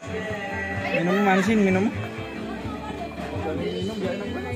Minum mancing minum. minum